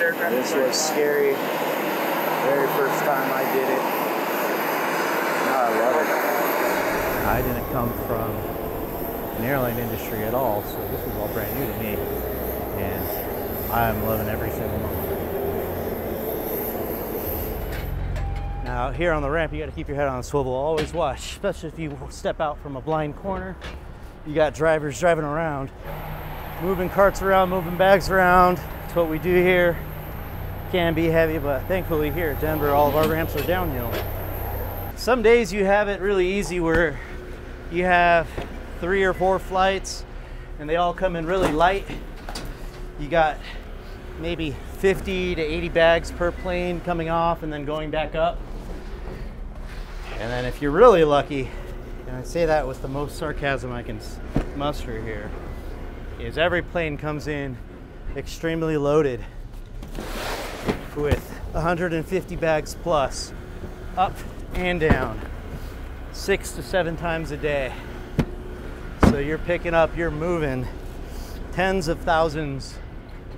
aircraft. This was scary. Very first time I did it. Now I love it. I didn't come from an airline industry at all, so this was all brand new to me. And I'm loving every single moment. Now here on the ramp, you got to keep your head on a swivel. Always watch, especially if you step out from a blind corner. You got drivers driving around, moving carts around, moving bags around. What we do here. Can be heavy, but thankfully here at Denver, all of our ramps are downhill. Some days you have it really easy where you have three or four flights and they all come in really light. You got maybe 50 to 80 bags per plane coming off and then going back up. And then if you're really lucky, and I say that with the most sarcasm I can muster here, is every plane comes in extremely loaded with 150 bags plus, up and down, six to seven times a day. So you're picking up, you're moving tens of thousands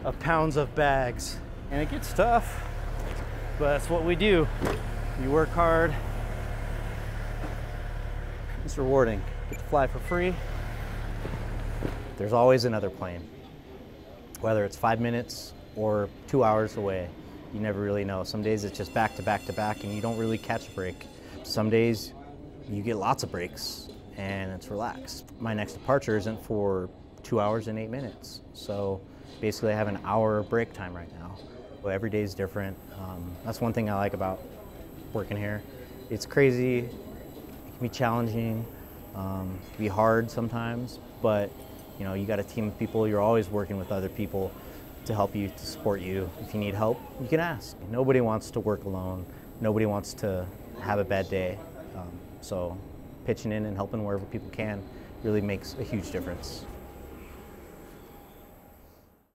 of pounds of bags. And it gets tough, but that's what we do. You work hard, it's rewarding. Get to fly for free. There's always another plane. Whether it's five minutes or two hours away, you never really know. Some days it's just back to back to back and you don't really catch a break. Some days you get lots of breaks and it's relaxed. My next departure isn't for two hours and eight minutes. So basically I have an hour break time right now. Every day is different. Um, that's one thing I like about working here. It's crazy it can be challenging, um, can be hard sometimes, but you know, you got a team of people, you're always working with other people to help you, to support you. If you need help, you can ask. Nobody wants to work alone. Nobody wants to have a bad day. Um, so pitching in and helping wherever people can really makes a huge difference.